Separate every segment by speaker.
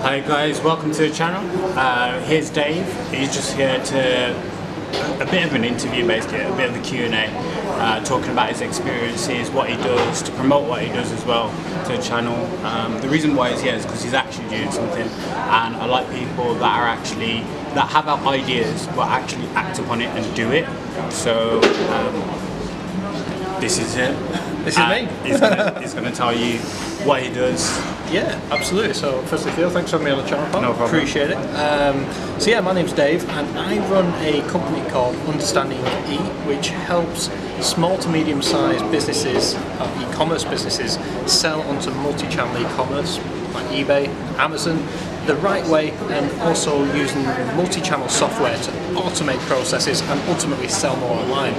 Speaker 1: Hi guys, welcome to the channel. Uh, here's Dave. He's just here to a bit of an interview, basically, a bit of a Q&A, uh, talking about his experiences, what he does, to promote what he does as well to the channel. Um, the reason why he's here is because he's actually doing something, and I like people that are actually that have ideas but actually act upon it and do it. So um, this is it.
Speaker 2: This is me.
Speaker 1: He's gonna, he's gonna tell you what he does,
Speaker 2: Yeah, absolutely. So, firstly, Theo, thanks for having me on the channel, pal.
Speaker 1: No problem.
Speaker 2: Appreciate it. Um, so, yeah, my name's Dave, and I run a company called Understanding E, which helps small to medium-sized businesses, uh, e-commerce businesses, sell onto multi-channel e-commerce like eBay, Amazon, the right way, and also using multi-channel software to automate processes and ultimately sell more online.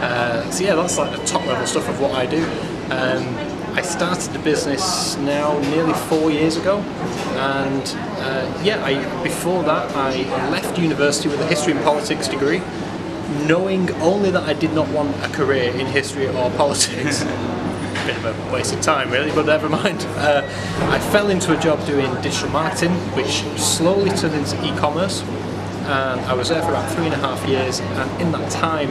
Speaker 2: Uh, so yeah, that's like the top level stuff of what I do. Um, I started the business now nearly four years ago, and uh, yeah, I, before that I left university with a history and politics degree, knowing only that I did not want a career in history or politics. Bit of a waste of time, really, but never mind. Uh, I fell into a job doing digital marketing, which slowly turned into e-commerce, and I was there for about three and a half years. And in that time,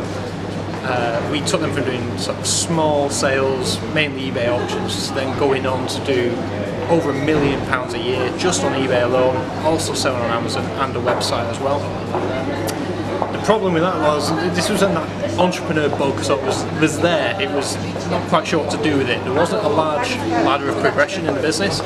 Speaker 2: uh, we took them from doing sort of small sales, mainly eBay auctions, then going on to do over a million pounds a year just on eBay alone, also selling on Amazon and a website as well. The problem with that was this wasn't that entrepreneur bug sort of was, was there. It was not quite sure what to do with it. There wasn't a large ladder of progression in the business,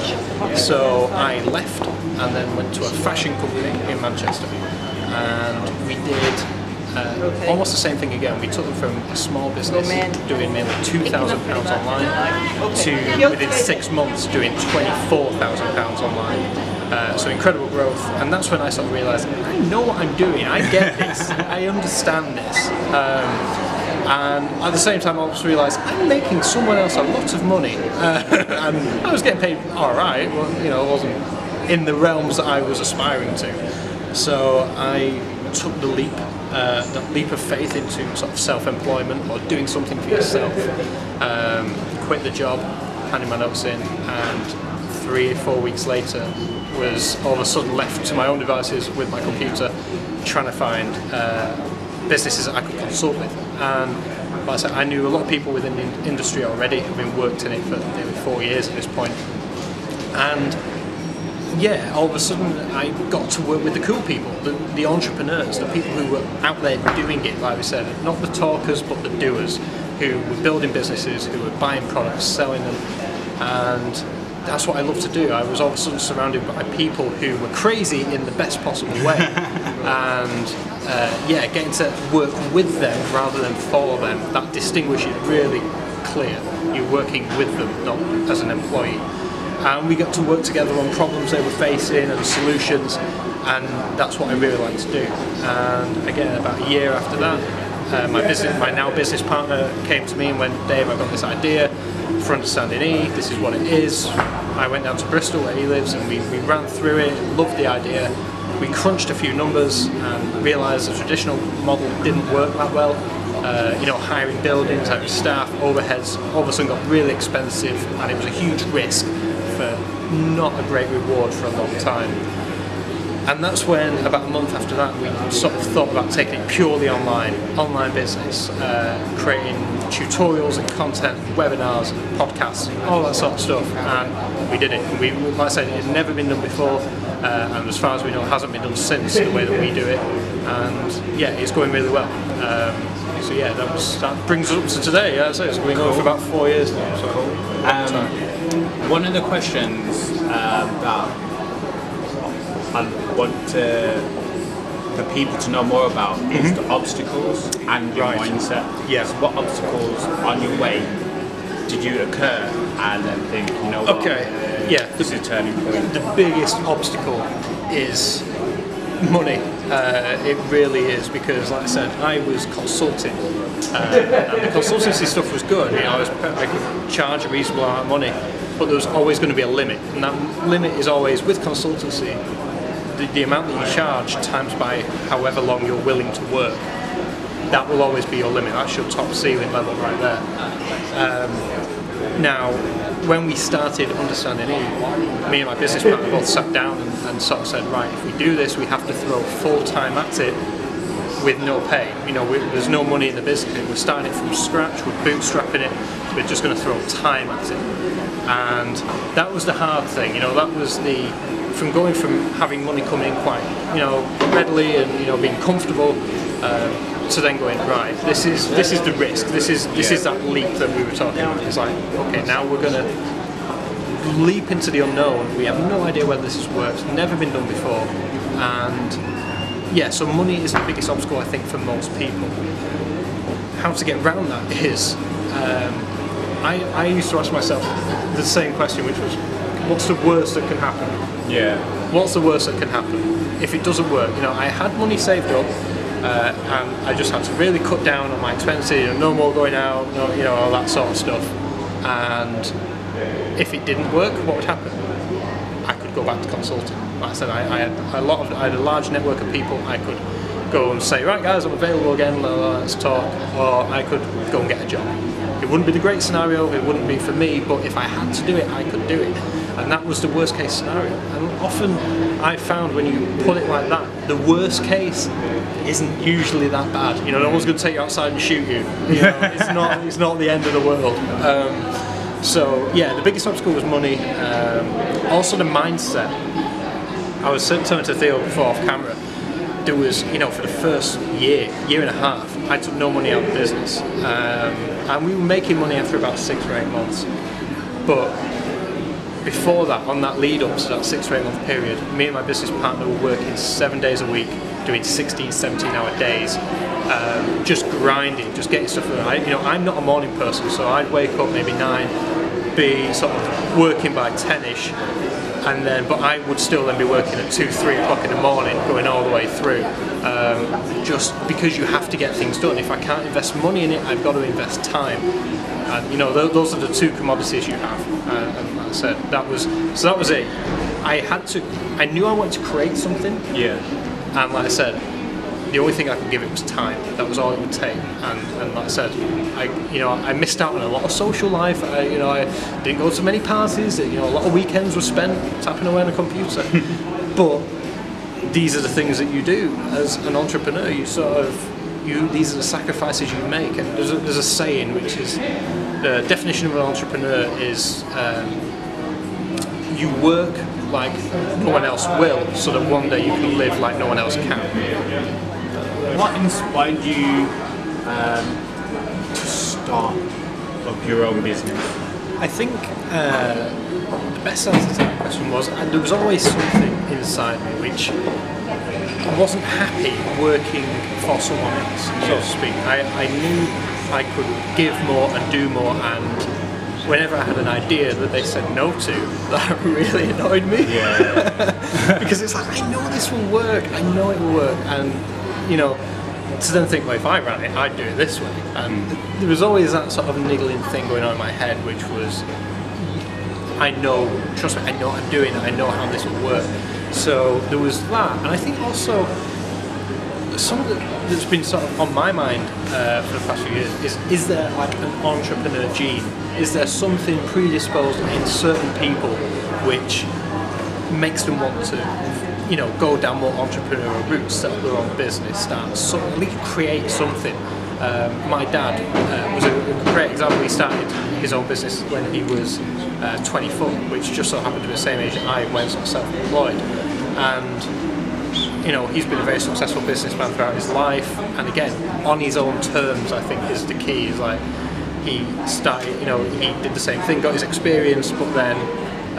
Speaker 2: so I left and then went to a fashion company in Manchester, and we did uh, almost the same thing again. We took them from a small business doing mainly two thousand pounds online to within six months doing twenty four thousand pounds online. Uh, so incredible growth, and that's when I sort of realised I know what I'm doing. I get this. I understand this. Um, and at the same time, I also realised I'm making someone else a lot of money, uh, and I was getting paid all right. Well, you know, it wasn't in the realms that I was aspiring to. So I took the leap, uh, that leap of faith into sort of self-employment or doing something for yourself. Um, quit the job, handing my notes in, and three or four weeks later was all of a sudden left to my own devices with my computer, trying to find uh, businesses that I could consult with. And like I said, I knew a lot of people within the industry already, having worked in it for nearly four years at this point. And yeah, all of a sudden I got to work with the cool people, the, the entrepreneurs, the people who were out there doing it, like we said, not the talkers but the doers, who were building businesses, who were buying products, selling them, and that's what I love to do. I was all of a sudden surrounded by people who were crazy in the best possible way, and uh, yeah, getting to work with them rather than for them, that distinguishes really clear. You're working with them, not as an employee and we got to work together on problems they were facing and solutions and that's what I really like to do. And again about a year after that uh, my business my now business partner came to me and went Dave I've got this idea for understanding E this is what it is. I went down to Bristol where he lives and we, we ran through it loved the idea. We crunched a few numbers and realised the traditional model didn't work that well. Uh, you know, hiring buildings, hiring staff, overheads, all of a sudden got really expensive and it was a huge risk not a great reward for a long time. And that's when, about a month after that, we sort of thought about taking it purely online, online business, uh, creating tutorials and content, webinars, podcasts, all that sort of stuff. And we did it. We, like I said, it had never been done before, uh, and as far as we know, it hasn't been done since the way that we do it. And yeah, it's going really well. Um, so yeah, that was that brings us up to today. Yeah, so it's been going on for about four years now. So long time.
Speaker 1: One of the questions um, that I want to, for people to know more about is the obstacles and your
Speaker 2: Right.
Speaker 1: mindset.
Speaker 2: Yeah.
Speaker 1: So what obstacles on your way did you occur and then think, you know what,
Speaker 2: Okay, yeah.
Speaker 1: this is a turning point?
Speaker 2: the biggest obstacle is money. Uh, it really is because, like I said, I was consulting, uh, and the consultancy stuff was good. You know, I was I could charge a reasonable amount of money, but there's always going to be a limit, and that limit is always with consultancy. The, the amount that you charge times by however long you're willing to work. That will always be your limit. That's your top ceiling level right there. Um, now, when we started understanding it, me and my business partner both sat down and, and sort of said, right, if we do this, we have to throw full time at it with no pay. You know, we, there's no money in the business. We're starting it from scratch. We're bootstrapping it. We're just going to throw time at it, and that was the hard thing. You know, that was the from going from having money coming in quite, you know, readily and you know being comfortable. Uh, to then going right. This is this is the risk. This is this is that leap that we were talking about. It's like okay, now we're gonna leap into the unknown. We have no idea whether this has worked. Never been done before, and yeah. So money is the biggest obstacle I think for most people. How to get around that is. Um, I, I used to ask myself the same question, which was, what's the worst that can happen?
Speaker 1: Yeah.
Speaker 2: What's the worst that can happen if it doesn't work? You know, I had money saved up uh, and I just had to really cut down on my expenses, you know, no more going out, no, you know, all that sort of stuff. And if it didn't work, what would happen? I could go back to consulting. Like I said, I, I, had a lot of, I had a large network of people. I could go and say, right, guys, I'm available again. Let's talk. Or I could go and get a job. It wouldn't be the great scenario. It wouldn't be for me. But if I had to do it, I could do it and that was the worst case scenario. And often I found when you put it like that, the worst case isn't usually that bad. You know, no one's going to take you outside and shoot you. you know, it's not it's not the end of the world. Um, so yeah, the biggest obstacle was money. Um, also the mindset. I was telling to Theo before off camera. There was, you know, for the first year, year and a half, I took no money out of the business, um, and we were making money after about six or eight months. But before that, on that lead up to that six or eight month period, me and my business partner were working seven days a week, doing 16, 17 hour days, um, just grinding, just getting stuff done. I, you know, I'm not a morning person, so I'd wake up maybe nine, be sort of working by 10ish, and then, but I would still then be working at two, three o'clock in the morning, going all the way through. Um, just because you have to get things done. If I can't invest money in it, I've got to invest time. And you know, those are the two commodities you have. Uh, and like I said, that was so that was it. I had to. I knew I wanted to create something.
Speaker 1: Yeah.
Speaker 2: And like I said, the only thing I could give it was time. That was all it would take. And, and like I said, I you know I missed out on a lot of social life. I, you know I didn't go to many parties. You know a lot of weekends were spent tapping away on a computer. but these are the things that you do as an entrepreneur. You sort of you these are the sacrifices you make. And there's a, there's a saying which is the definition of an entrepreneur is um, you work like no one else will, so that one day you can live like no one else can.
Speaker 1: What inspired you um, to start up your own business?
Speaker 2: I think uh, the best answer to that question was uh, there was always something inside me which I wasn't happy working for someone else, so to speak. I, I knew I could give more and do more and whenever I had an idea that they said no to, that really annoyed me.
Speaker 1: Yeah.
Speaker 2: because it's like, I know this will work, I know it will work, and you know, to then think, well, if I ran it, I'd do it this way. And there was always that sort of niggling thing going on in my head, which was, I know, trust me, I know what I'm doing, I know how this will work. So there was that, and I think also something that's been sort of on my mind uh, for the past few years is: is there like an entrepreneur gene? Is there something predisposed in certain people which makes them want to you know, go down more entrepreneurial routes, set up their own business, start so, at least create something. Um, my dad uh, was a great example. He started his own business when he was uh, 24, which just so happened to be the same age I went self-employed. And you know, he's been a very successful businessman throughout his life. And again, on his own terms, I think is the key. Is like he started, you know, he did the same thing, got his experience, but then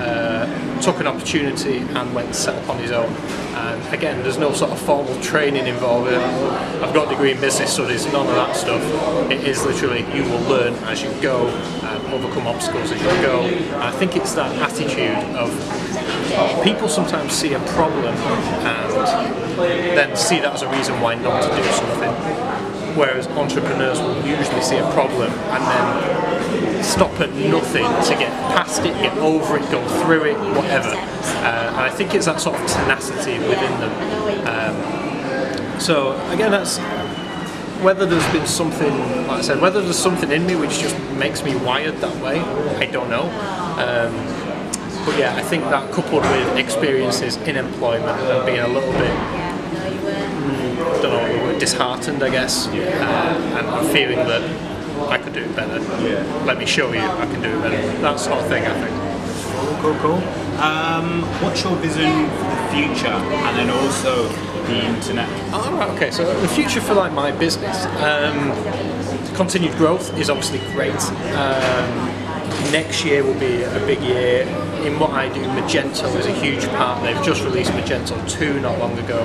Speaker 2: uh, took an opportunity and went set up on his own. And again, there's no sort of formal training involved. I've got a degree in business studies, none of that stuff. It is literally you will learn as you go, and overcome obstacles as you go. I think it's that attitude of people sometimes see a problem and then see that as a reason why not to do something. Whereas entrepreneurs will usually see a problem and then stop at nothing to get past it, get over it, go through it, whatever. Uh, and I think it's that sort of tenacity within them. Um, so again, that's whether there's been something, like I said, whether there's something in me which just makes me wired that way, I don't know. Um, but yeah, I think that coupled with experiences in employment and being a little bit, disheartened, I guess, uh, and, and feeling that I could do it better. Let me show you I can do it better. That sort of thing, I think.
Speaker 1: Cool, cool, cool. Um, what's your vision for the future, and then also the internet?
Speaker 2: Oh, right, okay. So the future for like my business, um, continued growth is obviously great. Um, next year will be a big year. In what I do, Magento is a huge part. They've just released Magento 2 not long ago,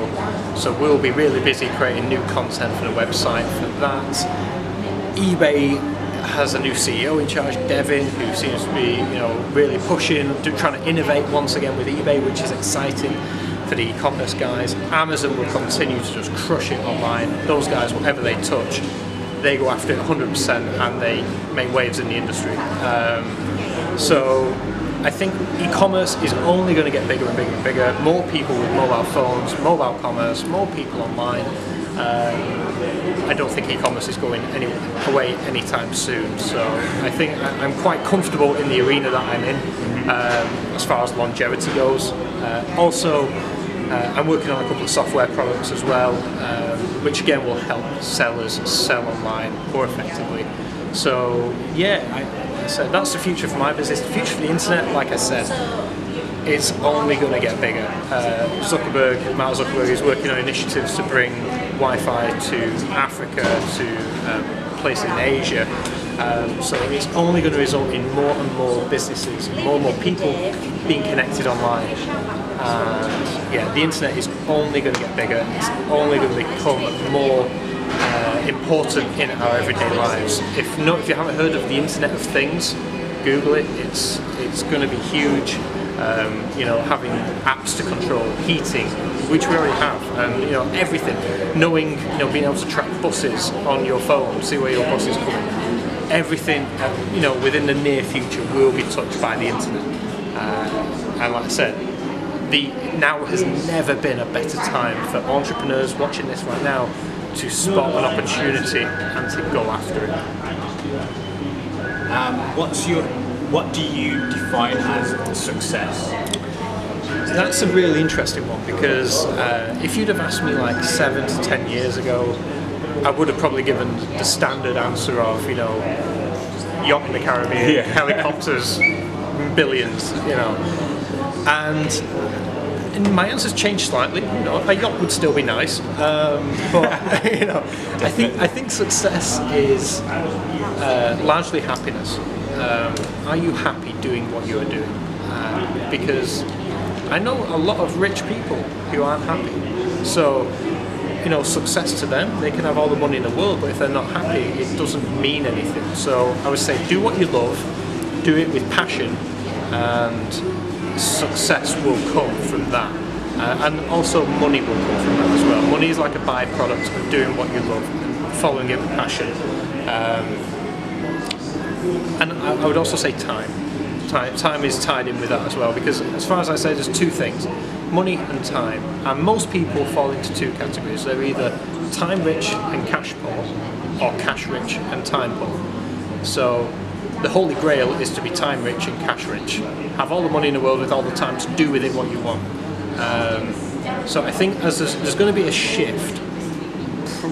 Speaker 2: so we'll be really busy creating new content for the website for that. eBay has a new CEO in charge, Devin, who seems to be, you know, really pushing, trying to innovate once again with eBay, which is exciting for the e-commerce guys. Amazon will continue to just crush it online. Those guys, whatever they touch, they go after it 100% and they make waves in the industry. Um, so I think e-commerce is only going to get bigger and bigger and bigger. More people with mobile phones, mobile commerce, more people online. Um, I don't think e-commerce is going any, away anytime soon. So I think I'm quite comfortable in the arena that I'm in um, as far as longevity goes. Uh, also, uh, I'm working on a couple of software products as well, um, which again will help sellers sell online more effectively. So yeah, I, Said that's the future for my business. The future for the internet, like I said, it's only going to get bigger. Uh, Zuckerberg, Mark Zuckerberg is working on initiatives to bring Wi-Fi to Africa, to um, places in Asia. Um, so it's only going to result in more and more businesses, more and more people being connected online. And yeah, the internet is only going to get bigger. It's only going to become more uh, important in our everyday lives. If not, if you haven't heard of the Internet of Things, Google it. It's it's going to be huge. Um, you know, having apps to control heating, which we already have, and you know everything. Knowing, you know, being able to track buses on your phone, see where your bus is coming. Everything, you know, within the near future will be touched by the internet. Uh, and like I said, the now has never been a better time for entrepreneurs watching this right now to spot an opportunity and to go after it.
Speaker 1: Um, what's your what do you define as success?
Speaker 2: That's a really interesting one because uh, if you'd have asked me like seven to ten years ago, I would have probably given the standard answer of you know yacht in the Caribbean,
Speaker 1: Yeah.
Speaker 2: helicopters, billions, you know, and. And my answer's changed slightly. You know, a yacht would still be nice, um, but you know, I think I think success is uh, largely happiness. Um, are you happy doing what you are doing? Uh, because I know a lot of rich people who aren't happy. So, you know, success to them, they can have all the money in the world, but if they're not happy, it doesn't mean anything. So I would say do what you love, do it with passion, and success will come from that. Uh, and also money will come from that as well. Money is like a byproduct of doing what you love following it with passion. Um, and I, I would also say time. time. Time is tied in with that as well because as far as I say, there's two things, money and time. And most people fall into two categories. They're either time rich and cash poor or cash rich and time poor. So the holy grail is to be time rich and cash rich. Have all the money in the world with all the time to do with it what you want. Um, so I think as there's, there's going to be a shift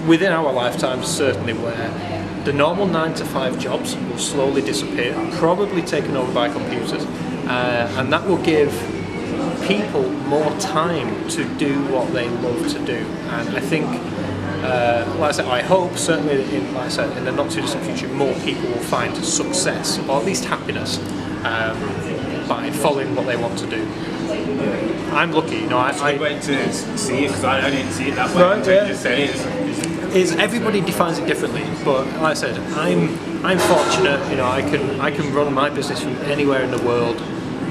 Speaker 2: within our lifetimes, certainly, where the normal nine to five jobs will slowly disappear, probably taken over by computers, uh, and that will give people more time to do what they love to do. And I think, uh, like I said, I hope certainly, in, like I said, in the not too distant future, more people will find success or at least happiness um, by following what they want to do. I'm lucky, you know. I, I,
Speaker 1: to see it because I, didn't see it that way.
Speaker 2: Right, yeah.
Speaker 1: you just said. It's-
Speaker 2: is everybody defines it differently. But like I said, I'm I'm fortunate. You know, I can I can run my business from anywhere in the world,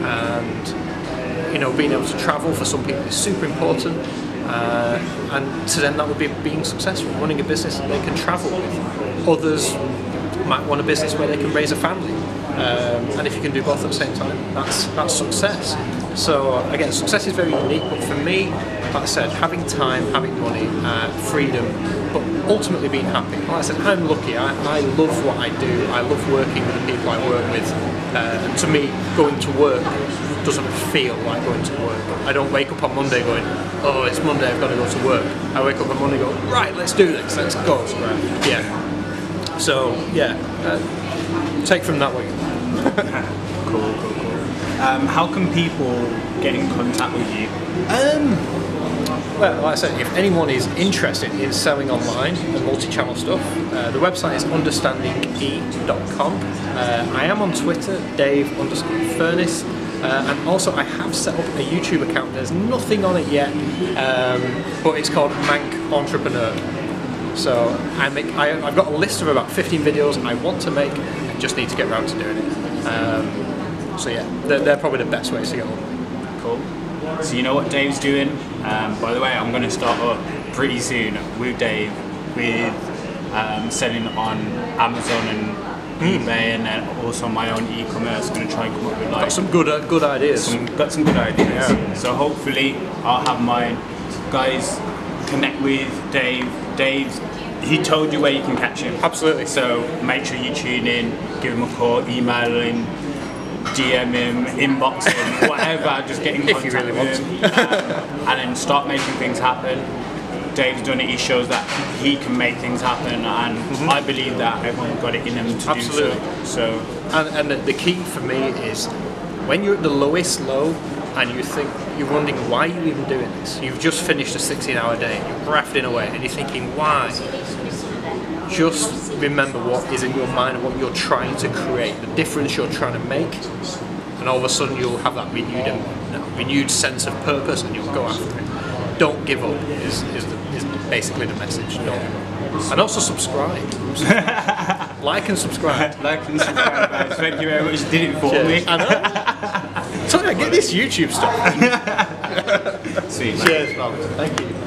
Speaker 2: and you know, being able to travel for some people is super important. Uh, and to them, that would be being successful, running a business that they can travel with. Others might want a business where they can raise a family, um, and if you can do both at the same time, that's that's success. So again, success is very unique. But for me, like I said, having time, having money, uh, freedom, but ultimately being happy. Like I said, I'm lucky. I, I love what I do. I love working with the people I work with. Uh, to me, going to work doesn't feel like going to work. I don't wake up on Monday going, oh, it's Monday, I've got to go to work. I wake up on Monday going, right, let's do this, let's go. Yeah. So, yeah, uh, take from that way.
Speaker 1: Cool, cool, cool. Um, how can people get in contact with you?
Speaker 2: Um, well, like I said, if anyone is interested in selling online and multi-channel stuff, uh, the website is understandinge.com. Uh, I am on Twitter, Dave underscore Furness, uh, and also I have set up a YouTube account. There's nothing on it yet, um, but it's called Mank Entrepreneur. So I make, I, I've got a list of about 15 videos I want to make. I just need to get around to doing it. Um, so yeah, they're, they're probably the best ways to get on.
Speaker 1: Cool. So you know what Dave's doing? Um, by the way, I'm going to start up pretty soon with Dave with um, selling on Amazon and eBay, and then also my own e-commerce. Going to try and come up with like
Speaker 2: Got some good, uh, good ideas.
Speaker 1: some got some good ideas.
Speaker 2: Yeah.
Speaker 1: So hopefully I'll have my Guys, connect with Dave. Dave's he told you where you can catch him.
Speaker 2: Absolutely.
Speaker 1: So make sure you tune in, give him a call, email him, DM him, inbox him, whatever. Just get in
Speaker 2: If you really
Speaker 1: with him, um, and then start making things happen. Dave's done it. He shows that he can make things happen, and I believe that everyone's got it in them to
Speaker 2: Mm-hmm. Absolutely.
Speaker 1: do so. So
Speaker 2: And, and the- key for me is when you're at the lowest low and you think you're wondering why you're you even doing this? You've just finished a 16 hour day, you're grafting away, and you're thinking why? Just remember what is in your mind and what you're trying to create, the difference you're trying to make, and all of a sudden you'll have that renewed renewed sense of purpose and you'll go after it. Don't give up is, is, the, basically the message. And also subscribe. like and subscribe.
Speaker 1: like and subscribe, guys. Thank you very much. You did it for
Speaker 2: Cheers.
Speaker 1: me.
Speaker 2: I know. so yeah, get this YouTube stuff.
Speaker 1: Sweet. man.
Speaker 2: Cheers, man. Thank you.